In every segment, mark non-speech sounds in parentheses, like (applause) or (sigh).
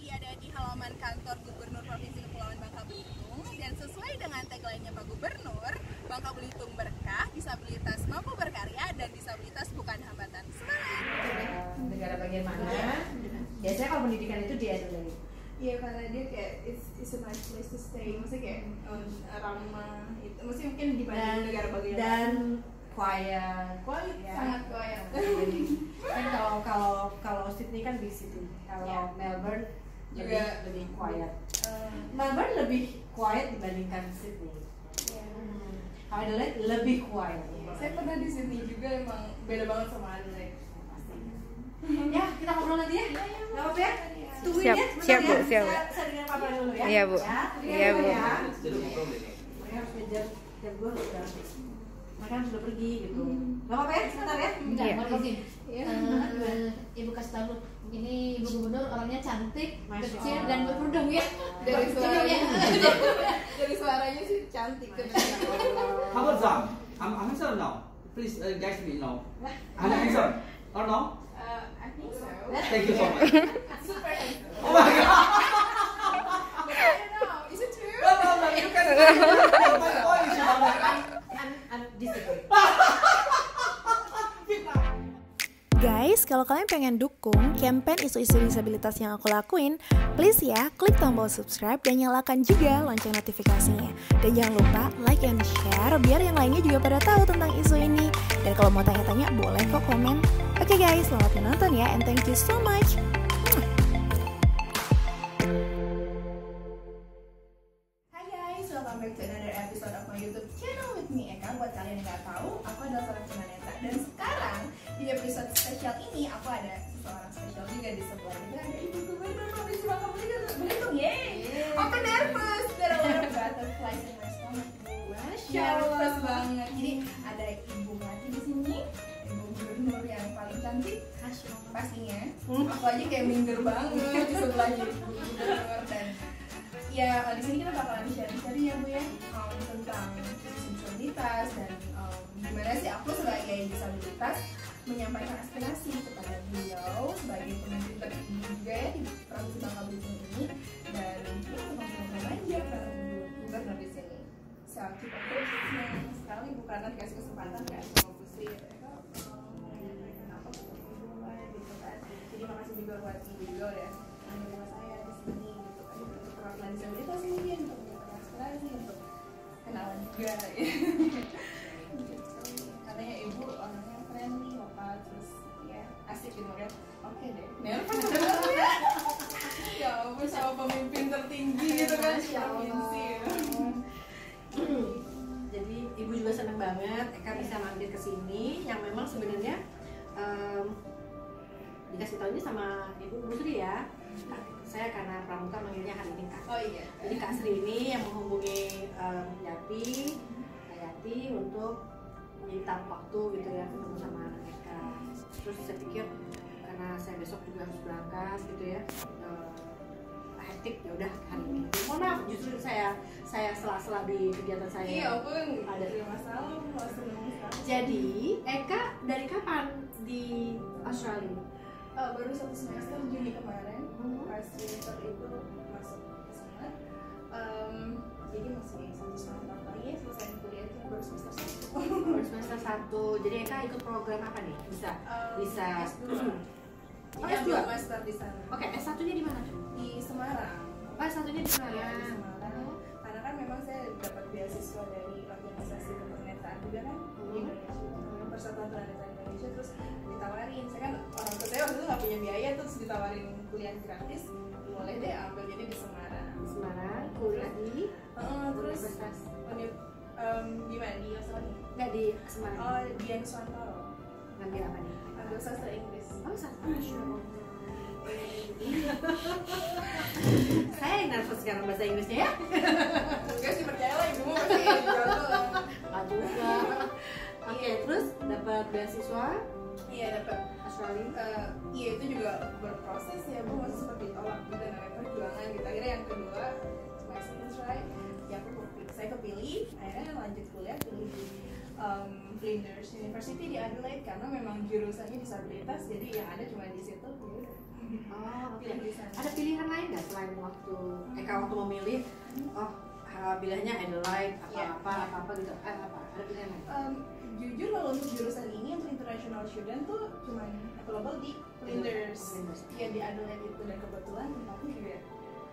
lagi ada di halaman kantor Gubernur Provinsi Kepulauan Bangka Belitung dan sesuai dengan tagline-nya Pak Gubernur, Bangka Belitung berkah, disabilitas mampu berkarya dan disabilitas bukan hambatan. Semangat! negara bagian mana biasanya kalau pendidikan itu di Adelaide Iya karena dia kayak it's, it's a nice place to stay, maksudnya kayak um, ramah, itu, maksudnya mungkin dibanding dan negara bagian dan quiet quiet, ya. sangat quiet. Kan kalau kalau kalau Sydney kan big city kalau Ya. Melbourne Juga- lebih quiet Um, Melbourne lebih quiet dibandingkan Sydney ya. kalau Adelaide lebih quiet Saya pernah di sini juga emang beda banget sama Adelaide. ya kita ngobrol nanti ya nggak apa-apa ya tungguin Siap, ya siap, Bu, ya. siap, Bu. saya, saya dengar papa dulu ya Iya, Bu. ya, Iya, Bu. ya. Mereka jam dua sudah mereka sudah pergi gitu nggak apa-apa ya sebentar ya Enggak, Iya. mau izin. Iya. Eh, Ibu kasih tahu ini Ibu Gubernur orangnya cantik, Masya kecil Allah. dan berkerudung ya. Dari suaranya, ya. (laughs) dari suaranya sih cantik. How about Zam? I'm, I'm handsome now. Please uh, guys me now. I'm handsome. Or no? Uh, I think so. Thank you so much. (laughs) Super. Oh my god. (laughs) But I don't know. Is it true? No, no, no. You can. Kalau kalian pengen dukung campaign isu-isu disabilitas yang aku lakuin, please ya, klik tombol subscribe dan nyalakan juga lonceng notifikasinya. Dan jangan lupa like and share biar yang lainnya juga pada tahu tentang isu ini. Dan kalau mau tanya-tanya, boleh kok komen. Oke guys, selamat menonton ya, and thank you so much. Pastinya. Aku aja kayak minder banget di sebelah ibu gubernur dan ya eh, di sini kita bakalan share-share ya bu ya um, tentang disabilitas dan um, gimana sih aku sebagai disabilitas menyampaikan aspirasi kepada beliau sebagai pemimpin tertinggi juga ya di provinsi Bangka Belitung ini. Dan ya program-program aja para gubernur di sini. So kita terus. Senang sekali bu karena dikasih kesempatan kan juga buat juga udah menerima saya di sini gitu kan untuk perwakilan disabilitas ini untuk aspirasi untuk kenalan juga. (laughs) Gitu. Karena ya ibu orangnya friendly, lokal, terus ya asik gitu kan. Oke deh. (laughs) Ya. Ampun sama pemimpin tertinggi gitu kan provinsi. jadi ibu juga senang banget Eka bisa mampir ke sini yang memang sebenarnya em, dikasih tahunya sama ibu Bu Sri ya Nah, saya karena pramuka manggilnya hari ini kak Oh iya. jadi kak Sri ini yang menghubungi em, Yati untuk minta waktu gitu ya ketemu sama anak Eka terus saya pikir karena saya besok juga harus berangkat gitu ya em, hektik ya udah hari ini mohon maaf justru saya saya sela-sela di kegiatan saya Iya, kan Ada. masalah, seneng jadi Eka dari kapan di Australia? Eh, baru satu semester Juni kemarin Hmm. pas semester itu masuk ke sana Em, jadi masih satu tahun lagi ya selesai kuliah itu baru semester satu (laughs) Baru semester satu. Jadi Eka ikut program apa nih? Bisa. Em, Bisa. S2 Oh, jadi S2? ambil master di sana Oke, S satunya di mana? di Semarang Oh, S satunya di Iya, di Semarang. Semarang karena kan memang saya dapat beasiswa dari organisasi ketunanetraan juga kan di Hmm. Indonesia Persatuan Tunanetra Indonesia terus ditawarin saya kan orang tua saya waktu itu nggak punya biaya terus ditawarin kuliah gratis boleh deh ambil jadi di Semarang Semarang, kuliah di Heeh, terus univ em, di mana di Australia Enggak di Semarang. oh di Nusantara Ngambil apa nih? ambil sastra Inggris Oh. Masya Allah. Saya yang nervous sekarang bahasa Inggrisnya ya. enggak sih percaya lah ibu mau pasti (laughs) jago lah. Nggak juga. Oke, terus dapat beasiswa? Iya dapat. Australia. Eh, iya itu juga berproses ya bu. Masih seperti ditolak juga namanya perjuangan gitu. Akhirnya yang kedua my second try ya aku saya kepilih akhirnya lanjut kuliah pilih di um, Flinders University di Adelaide. Karena memang jurusannya disabilitas jadi yang ada cuma di situ. Ya. Oh, (laughs) pilih sana. Ada pilihan lain nggak desain waktu Eka waktu memilih oh uh, pilihannya Adelaide apa Iya. apa apa apa gitu. Eh, apa? Ada pilihan lain? Em, jujur kalau untuk jurusan ini untuk international student tuh cuman available di Flinders ya di Adelaide itu. Dan kebetulan tempatnya juga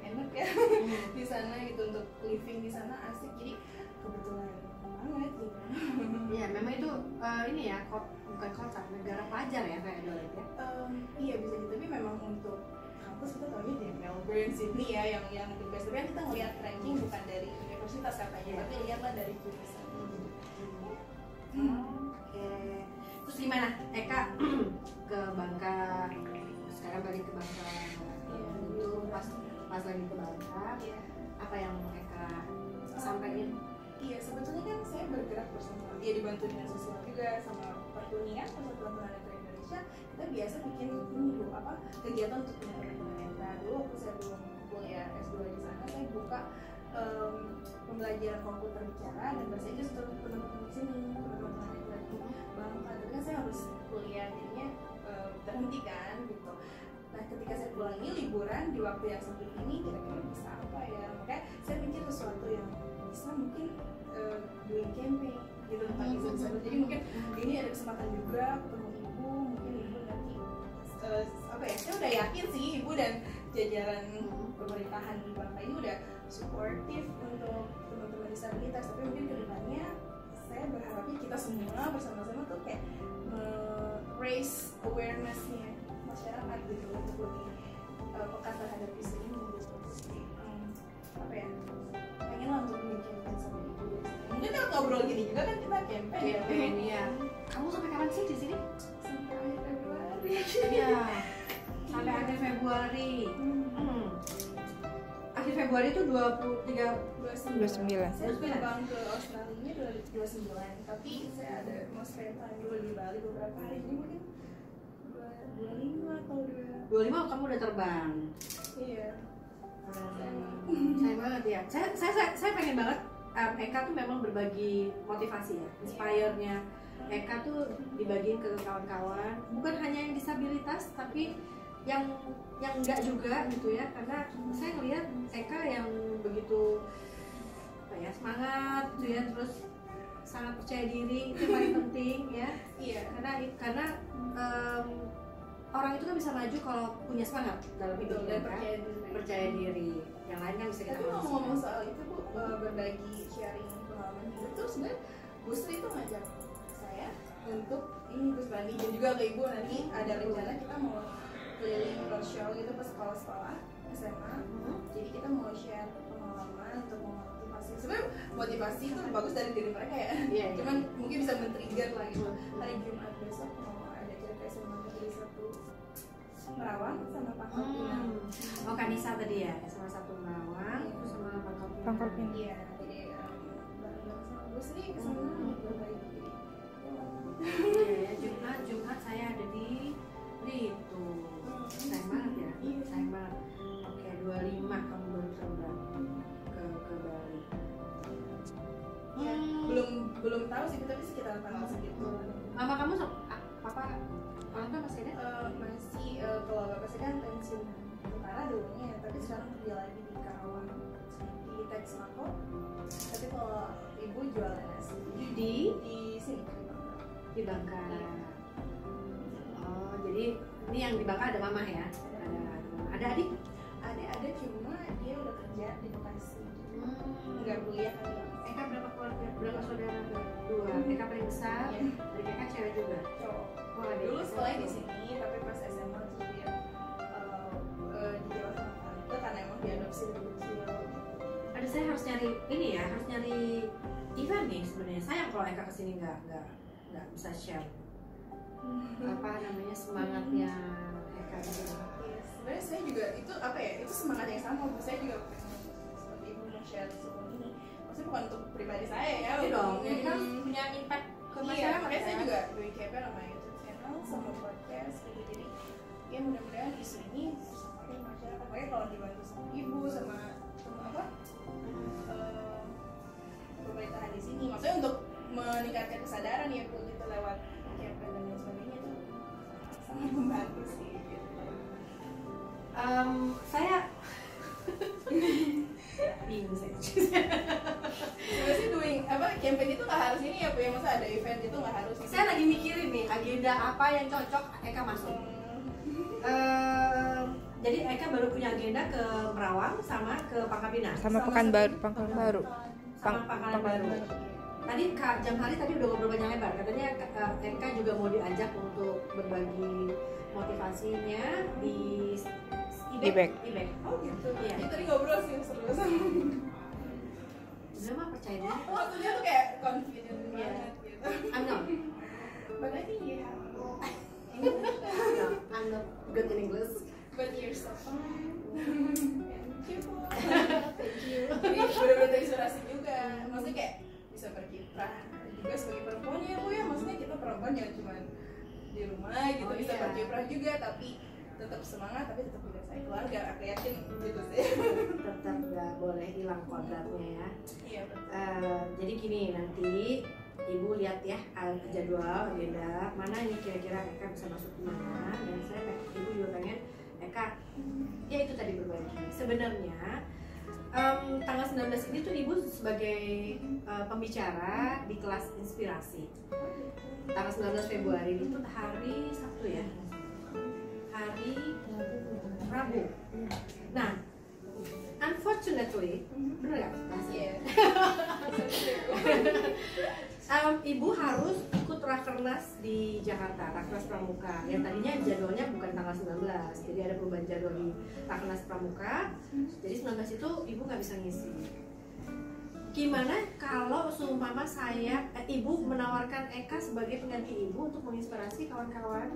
enak ya Hmm. (laughs) di sana gitu untuk living di sana asik. Jadi kebetulan banget gitu. (laughs) Iya, memang itu eh, ini ya kot, bukan kota negara pelajar ya kayak Adelaide ya? Iya bisa gitu. Tapi memang untuk kampus kita tahunya di Melbourne, Sydney ya yang yang the best tapi kita ngelihat ranking bukan dari universitas katanya Iya. tapi lihatlah dari jurusan Oke. Terus gimana? Eka (clears throat) ke Bangka sekarang balik ke Bangka Iya. itu pas pas lagi ke Bangka Iya. apa yang Eka sampaikan? Iya, sebetulnya kan saya bergerak bersama dia dibantu dinas sosial juga sama pertunian Persatuan Tunanetra Indonesia. Kita biasa bikin dulu apa kegiatan untuk tunanetra. Dulu waktu saya belum kuliah S2 di sana, pembelajaran komputer bicara dan bahasa Inggris untuk teman-teman di sini, teman-teman tunanetra di Bangka. Tapi kan saya harus kuliah jadinya em, terhenti kan gitu. Nah, ketika saya pulang ini liburan di waktu yang sempit ini kira-kira bisa apa ya? Makanya saya pikir sesuatu yang bisa mungkin eh, doing campaign gitu tentang isu isu jadi mungkin ini ada kesempatan juga ketemu ibu mungkin ibu nanti eh, apa ya saya udah yakin sih ibu dan jajaran pemerintahan di Bangka ini udah supportive untuk disabilitas tapi mungkin ke depannya saya berharapnya kita semua bersama-sama tuh kayak raise awarenessnya masyarakat gitu untuk lebih eh, peka terhadap isu ini gitu em, apa ya pengen lah untuk bikin sama ibu mungkin kalau ngobrol gini juga kan kita campaign ya iya. Kamu sampai kapan sih di sini? sampai akhir Februari Iya. (laughs) Sampai akhir Februari. Hmm. Akhir Februari itu 23 29 saya 29. terbang ke Australia nya 29 tapi saya ada mau spend time dulu di Bali beberapa hari jadi mungkin dua- 25 atau 2 25 kamu udah terbang. iya. Sayang banget ya. Saya, saya, saya, saya pengen banget um, Eka tuh memang berbagi motivasi ya inspire-nya. Eka tuh dibagiin ke kawan-kawan bukan hanya yang disabilitas tapi yang yang enggak juga gitu ya karena saya ngelihat Eka yang begitu apa ya semangat gitu ya terus sangat percaya diri itu yang paling penting ya. Iya. Karena karena em, orang itu kan bisa maju kalau punya semangat dalam hidupnya dan kan? percaya diri. Percaya diri. Yang lain kan bisa kita tapi ngomong-ngomong soal itu bu eh, berbagi sharing pengalaman hidup sebenarnya Bu Sri itu ngajak saya untuk ini Gus Bandi dan juga ke ibu nanti ada rencana kita mau keliling roadshow gitu ke sekolah-sekolah SMA Hmm. jadi kita mau share pengalaman untuk memotivasi sebenarnya motivasi itu bagus dari diri mereka ya Iya, iya. cuman mungkin bisa men-trigger lah gitu hari Jumat besok mau ada cerita SMA negeri satu Merawang sama Pangkal Pinang Hmm. Oh Kanisa tadi ya, sama satu Merawang, terus sama Pangkal Pinang. Pangkal Pinang. Iya, jadi um, bareng-bareng sama Bu Sri ke sana Hmm. Jumat, Jumat saya ada di Belitung. Sayang banget ya, Iya. sayang banget. Oke, 25 kamu baru terbang ke ke Bali. Ya, Hmm. belum belum tahu sih tapi sekitar tanggal segitu. Mama kamu, so- ah, papa, orang tua masih ada? Eh, masih eh, kalau bapak kan pensiun tentara dulunya, tapi sekarang kerja lagi di Karawang di Texmaco. Tapi kalau ibu jualan nasi Di di sini di Bangka. di Bangka. Oh, jadi ini yang di Bangka ada mama ya? Ada, ada adik? Ada ada cuma dia udah kerja di Bekasi. Hmm. Nggak kuliah kan. Eka berapa keluarga? Berapa saudara? Dua. Eka paling besar. Dari Eka cewek juga. cowok. Oh, dulu Eka sekolahnya di sini tapi pas SMA terus dia eh, eh, di Jawa sama tante karena emang diadopsi dari kecil Ada saya harus nyari ini ya, harus nyari event nih sebenarnya. Sayang kalau Eka ke sini nggak nggak nggak bisa share apa namanya semangatnya Eka gitu. Iya, sebenarnya saya juga itu apa ya itu semangat yang sama Bu. saya juga seperti ibu mau share semua ini maksudnya bukan untuk pribadi saya ya Iya dong, kita harus punya impact ke iya masyarakat. makanya saya kan? juga doing campaign sama YouTube channel sama podcast gitu jadi ya mudah-mudahan isu ini sampai masyarakat makanya kalau dibantu sama ibu sama sama apa eh, pemerintahan di sini maksudnya untuk meningkatkan kesadaran ya bu gitu lewat campaign dan lain sebagainya itu sangat membantu sih gitu. Em, saya (laughs) bingung saya Sebenarnya sih doing apa campaign itu nggak harus ini ya bu ya. Masa ada event itu nggak harus. Saya lagi mikirin nih agenda apa yang cocok Eka masuk. Hmm. Ehm, jadi Eka baru punya agenda ke Merawang sama ke Pangkal Pinang. Sama Pekanbaru Pekanbaru sama Pangkalan Baru. Tadi Kak Jamhari tadi udah ngobrol banyak lebar. Katanya Kak Eka juga mau diajak untuk berbagi motivasinya di Ibek. Ibek. oh gitu Iya. Ini tadi ngobrol sih seru Udah mah percaya diri. maksudnya tuh kayak confident Iya. banget gitu I'm not. but I think you have No, I'm not good in English. but you're so fine and beautiful (laughs) Thank you. jadi bener-bener terinspirasi juga maksudnya kayak bisa berkiprah juga sebagai perempuan. Ya bu ya maksudnya kita perempuan ya cuma di rumah gitu Oh, bisa iya. berkiprah juga tapi tetap semangat tapi tetap juga sayang keluarga. Aku yakin gitu sih. Tetap nggak boleh hilang kodratnya ya. iya betul. Eh, jadi gini nanti ibu lihat ya eh, jadwal agenda mana nih kira-kira Eka bisa masuk di mana. Dan saya ibu juga pengen Eka ya itu tadi berbagi sebenarnya em, tanggal 19 ini tuh ibu sebagai eh, pembicara di kelas inspirasi. Tanggal 19 Februari itu hari Sabtu ya? Hari Rabu. Nah unfortunately bener bahasanya? (laughs) Em, ibu harus ikut rakernas di Jakarta, rakernas pramuka. Yang tadinya jadwalnya bukan tanggal 19, jadi ada perubahan jadwal di rakernas pramuka. Jadi 19 itu ibu nggak bisa ngisi. Gimana kalau seumpama saya, eh, ibu menawarkan Eka sebagai pengganti ibu untuk menginspirasi kawan-kawan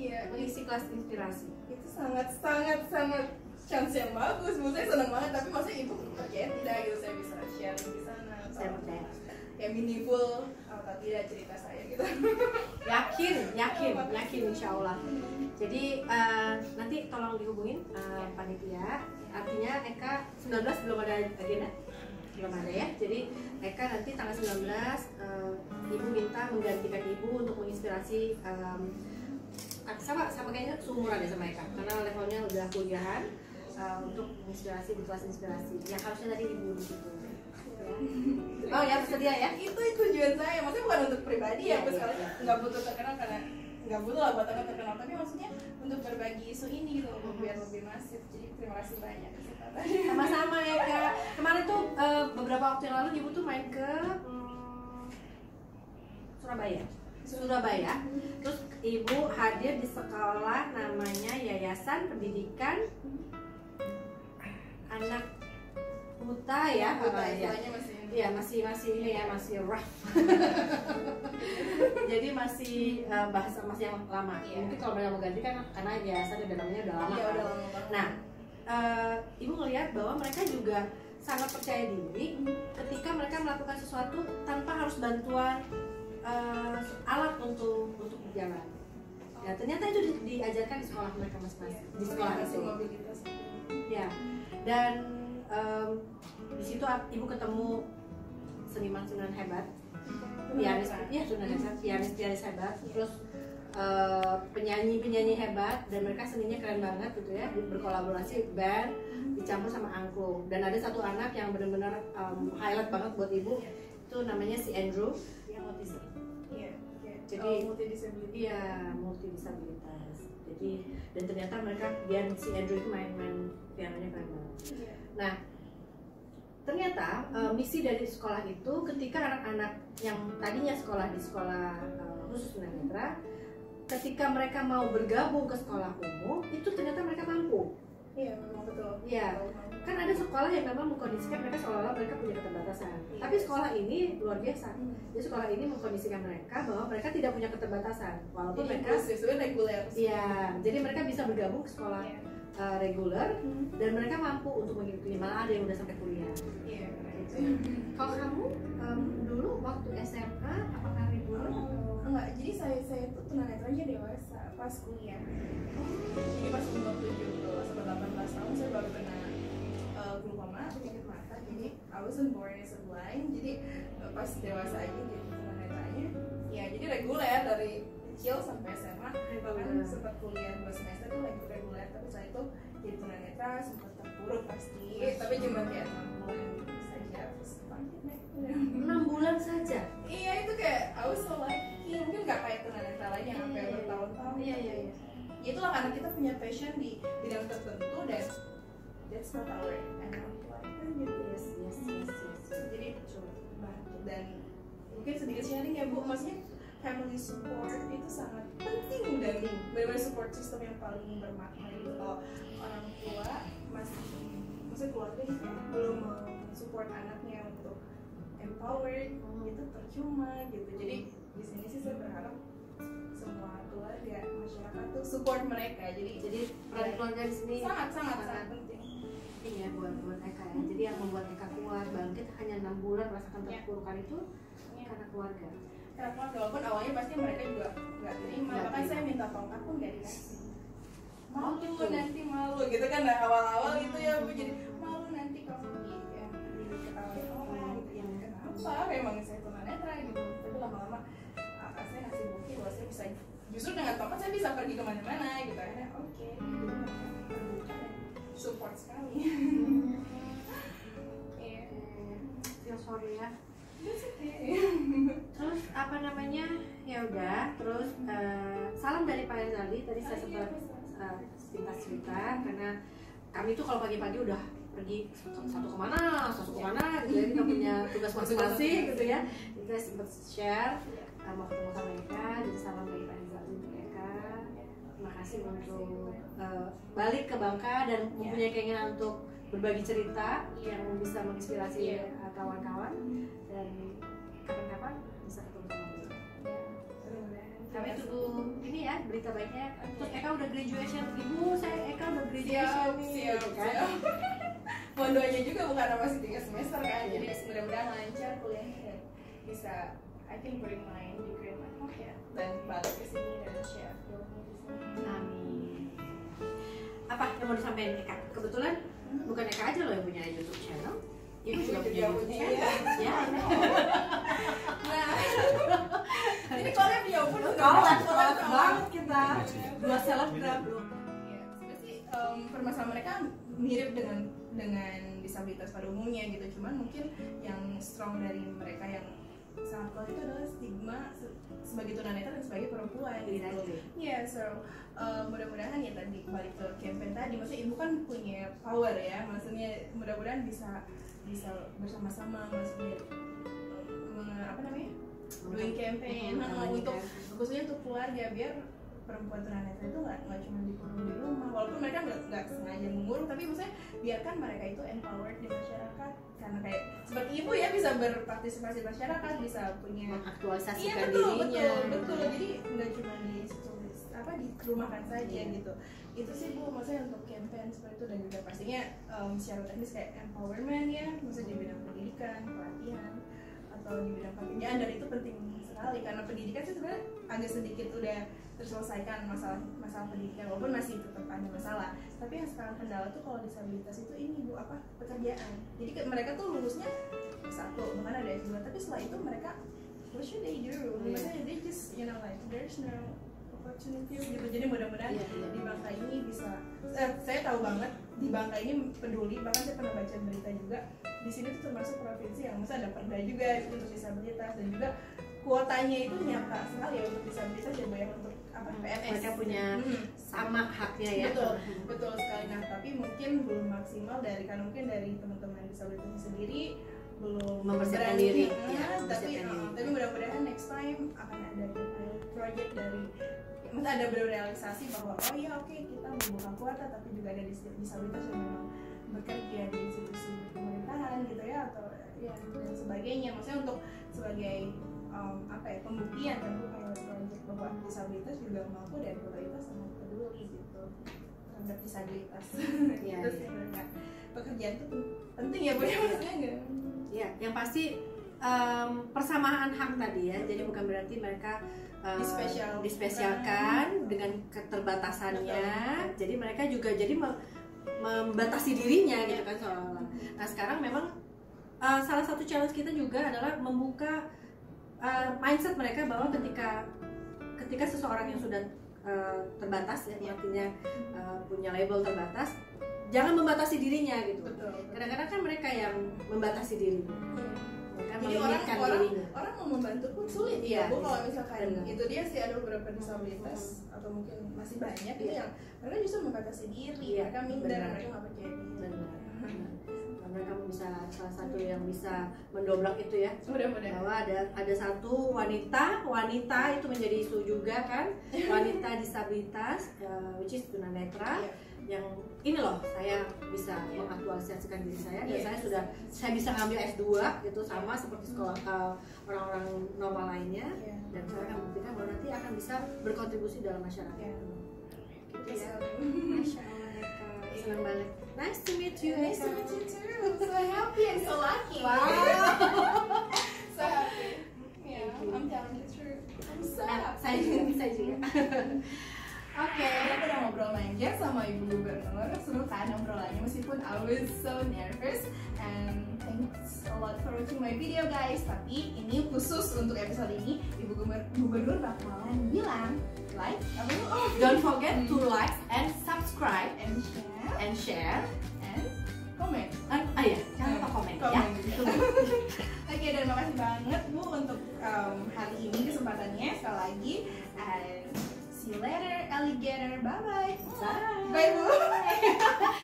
iya mengisi kelas inspirasi? itu sangat sangat sangat chance yang bagus menurut saya senang banget tapi maksudnya ibu percaya tidak gitu saya bisa sharing di sana Saya. Kayak meaningful atau tidak cerita saya gitu (laughs) Yakin, yakin, yakin insya Allah. Jadi eh, nanti tolong dihubungin eh, panitia. Artinya Eka 19 belum ada agenda, belum ada ya. Jadi Eka nanti tanggal 19 eh, ibu minta menggantikan ibu untuk menginspirasi em, sama sama kayaknya seumuran ya sama Eka karena levelnya udah kuliahan eh, untuk menginspirasi di kelas inspirasi yang harusnya tadi ibu di situ. Oh ya bersedia ya? itu tujuan saya. Maksudnya bukan untuk pribadi Iya, ya aku iya, sekali iya. nggak butuh terkenal karena nggak butuh lah buat aku terkenal. Tapi maksudnya untuk berbagi isu ini gitu biar lebih masif. Jadi terima kasih banyak sama-sama ya kak. Kemarin tuh eh, beberapa waktu yang lalu ibu tuh main ke hmm, Surabaya. Surabaya. Terus ibu hadir di sekolah namanya Yayasan Pendidikan Anak Buta ya Buta, eh, ya. masih Iya masih masih ini ya masih rough. (laughs) Jadi masih eh, bahasa masih yang lama. Iya. Mungkin kalau mereka mau ganti kan karena yayasan udah namanya udah lama. iya kan. udah lama Nah, eh, ibu ngelihat bahwa mereka juga sangat percaya diri ketika mereka melakukan sesuatu tanpa harus bantuan eh, alat untuk untuk berjalan. Ya, ternyata itu di- diajarkan di sekolah mereka masing-masing. Di sekolah Orientasi itu. mobilitas Ya, dan em, di situ ibu ketemu seniman-seniman hebat, pianis, iya seniman hebat, pianis-pianis hebat, terus eh, penyanyi-penyanyi hebat, dan mereka seninya keren banget gitu ya, berkolaborasi band dicampur sama angklung. Dan ada satu anak yang benar-benar em, highlight banget buat ibu, itu namanya si Andrew yang autism. iya. Jadi- oh, multi disability Iya, multi disabilitas. Jadi dan ternyata mereka dia si Andrew itu main-main pianonya keren banget. Iya. Nah, ternyata eh, misi dari sekolah itu ketika anak-anak yang tadinya sekolah di sekolah eh, khusus tunanetra, ketika mereka mau bergabung ke sekolah umum, itu ternyata mereka mampu. iya memang betul Iya. Kan ada sekolah yang memang mengkondisikan mereka seolah-olah mereka punya keterbatasan. Tapi sekolah ini luar biasa. Jadi sekolah ini mengkondisikan mereka bahwa mereka tidak punya keterbatasan, walaupun Jadi mereka sebenarnya reguler Iya, jadi mereka bisa bergabung ke sekolah Iya. Uh, reguler dan mereka mampu untuk mengikuti malah ada yang udah sampai kuliah. iya Gitu. Kalau kamu um, dulu waktu SMA apakah reguler? atau- enggak. Jadi saya saya tuh tunanetranya dewasa pas kuliah. Jadi pas umur 17 sampai 18 tahun saya baru kena uh, glaucoma penyakit mata. Jadi I wasn't born as a blind. Jadi uh, pas dewasa aja jadi tunanetranya ya jadi reguler dari kecil sampai SMA bahkan Reguler. sempat kuliah dua semester tuh lagi reguler tapi setelah itu jadi tunanetra sempat terpuruk pasti. Tapi cuma kayak enam bulan saja terus enam bulan saja? Iya itu kayak I was so lucky. Mungkin gak kayak tunanetra lain yang sampai Iya. bertahun-tahun. Iya iya iya. Ya itulah karena kita punya passion di bidang tertentu dan that's not our annual life kan gitu yes yes yes yes jadi bangkit dan mungkin sedikit sharing ya bu. Maksudnya family support itu sangat penting dan benar-benar support system yang paling bermakna itu. Kalau orang tua masih maksudnya keluarga gitu ya, belum support anaknya untuk empowered itu percuma gitu. Jadi di sini sih saya berharap semua keluarga masyarakat tuh support mereka. Jadi jadi peran keluarga di sini sangat sangat sangat penting penting. ya buat buat Eka ya. Jadi yang membuat Eka kuat bangkit hanya enam bulan merasakan Iya. terpurukan itu Iya. karena keluarga keluarga walaupun awalnya pasti mereka juga nggak terima. Nggak bahkan saya minta tongkat pun nggak dikasih. Oh, malu gitu. nanti malu gitu kan nah, awal-awal gitu ya bu. Jadi malu nanti kalau ya, diketahui orang gitu ya. Kenapa? Memang saya tunanetra gitu. Tapi lama-lama ah, saya ngasih bukti bahwa saya bisa justru dengan tongkat saya bisa pergi ke mana-mana gitu. Akhirnya oke. Jadi terbuka dan support sekali. (laughs) Iya. feel sorry ya. That's (laughs) okay. Terus apa namanya? Ya udah terus eh, salam dari Pak Rizali. Tadi saya iya, sempat Mas. eh, sepintas cerita karena kami tuh kalau pagi-pagi udah pergi satu, satu ke mana satu ke mana gitu ya. Kita punya tugas masing-masing gitu ya. Saya sempat share eh, mau ketemu sama Eka. Jadi salam dari Pak Rizali untuk Eka. Terima kasih untuk eh, balik ke Bangka dan mempunyai keinginan untuk berbagi cerita yang bisa menginspirasi Iya. kawan-kawan. Dan kapan-kapan bisa ketemu sama beliau. Kami tunggu ini ya berita baiknya. Terus Eka udah graduation, ibu saya Eka udah graduation siap nih, siap gitu kan? siap. (laughs) Mohon doanya juga bukan masih tiga semester kan jadi mudah-mudahan lancar kuliahnya. Dan bisa I can bring my degree my pocket dan balik ke sini dan share. Ilmu di sini Amin. Apa yang mau disampaikan Eka? Kebetulan bukan Eka aja loh yang punya YouTube channel. Ibu juga punya YouTube channel. Ya, know. (laughs) nah ini collab ya pun banget kita. Dua selebgram loh. Iya, em, permasalahan mereka mirip dengan dengan disabilitas pada umumnya gitu cuman mungkin yang strong dari mereka yang sangat kuat itu adalah stigma se- sebagai tunanetra dan sebagai perempuan gitu. Iya, so uh, mudah-mudahan ya tadi balik ke campaign tadi, maksudnya ibu kan punya power ya, maksudnya mudah-mudahan bisa bisa bersama-sama, maksudnya um, apa namanya, doing campaign uh, untuk khususnya untuk keluarga biar perempuan tunanetra itu nggak nggak cuma dikurung di rumah, walaupun mereka nggak nggak sengaja mengurung, tapi maksudnya biarkan mereka itu empowered di masyarakat, karena kayak seperti ibu ya bisa berpartisipasi masyarakat, bisa punya Iya mengaktualisasikan betul dirinya. betul betul. Jadi nggak cuma di apa di rumahkan saja Iya. gitu itu sih bu maksudnya untuk campaign seperti itu dan juga pastinya um, secara teknis kayak empowerment ya maksudnya di bidang pendidikan pelatihan atau di bidang pekerjaan dan itu penting sekali karena pendidikan sih sebenarnya agak sedikit udah terselesaikan masalah masalah pendidikan walaupun masih tetap ada masalah tapi yang sekarang kendala tuh kalau disabilitas itu ini bu apa pekerjaan jadi ke- mereka tuh lulusnya satu bahkan ada S2 tapi setelah itu mereka what should they do? Iya. Maksudnya they just you know like there's no opportunity gitu. Jadi mudah-mudahan Iya, iya. di Bangka ini bisa eh, saya tahu banget di Bangka ini peduli bahkan saya pernah baca berita juga di sini tuh termasuk provinsi yang masa ada perda juga gitu untuk disabilitas dan juga kuotanya itu nyata sekali ya untuk disabilitas dan banyak untuk apa PNS Mereka punya Hmm. sama haknya ya. Betul, betul sekali. Nah, tapi mungkin belum maksimal dari karena mungkin dari teman-teman disabilitas sendiri belum Mempersiapkan diri, ya, tapi uh, diri. tapi mudah-mudahan next time akan ada project dari ada berrealisasi bahwa oh iya oke kita membuka kuota tapi juga ada dis- disabilitas yang memang bekerja di institusi pemerintahan gitu ya atau ya dan sebagainya maksudnya untuk sebagai um, apa ya pembuktian tentu project bahwa disabilitas juga mampu dan pemerintah sangat peduli gitu terhadap disabilitas Iya, (laughs) iya. sih menurut pekerjaan itu pen- penting ya bu ya maksudnya enggak Ya, yang pasti em, persamaan hak tadi ya. Jadi bukan berarti mereka em, Dispesialkan. dispesialkan dengan keterbatasannya. Jadi mereka juga jadi me- membatasi dirinya gitu kan seolah-olah. Nah sekarang memang eh, salah satu challenge kita juga adalah membuka eh, mindset mereka bahwa ketika ketika seseorang yang sudah eh, terbatas ya artinya eh, punya label terbatas jangan membatasi dirinya gitu Betul. kadang-kadang kan mereka yang membatasi dirinya Iya. Jadi orang orang dirinya. orang mau membantu pun sulit Iya, ya bu kalau misalkan benar. itu dia sih ada beberapa disabilitas atau mungkin masih banyak itu Iya. yang mereka justru membatasi diri Iya, mereka minder mereka nggak percaya mereka bisa salah satu yang bisa mendobrak itu ya. Mudah-mudahan. Bahwa ada ada satu wanita wanita itu menjadi isu juga kan. (laughs) Wanita disabilitas uh, which is tunanetra Iya. yang ini loh saya bisa mengaktualisasikan diri saya dan Iya. saya sudah saya bisa ngambil S2 gitu sama seperti sekolah uh, orang-orang normal lainnya Iya. dan saya akan buktikan bahwa nanti akan bisa berkontribusi dalam masyarakat Iya. gitu ya Sekali. Masya Allah Eka senang banget nice to meet you Nice to meet you too. So happy and so lucky. Wow. (laughs) so happy. Yeah, I'm telling the truth. I'm so Nah, happy. saya juga saya juga (laughs) (laughs) Oke, udah ngobrol panjang sama Ibu Gubernur. Seru kan obrolannya meskipun I was so nervous and thanks a lot for watching my video guys. Tapi ini khusus untuk episode ini Ibu Gubernur, bakalan bilang like, apa? Oh, don't forget to like and subscribe and share and share and comment. Ah, ah ya, jangan lupa komen, ya. Komen juga. (laughs) Oke dan makasih banget Bu untuk um, hari ini kesempatannya sekali lagi and see you later. Alligator. Bye bye Bye. (laughs) bye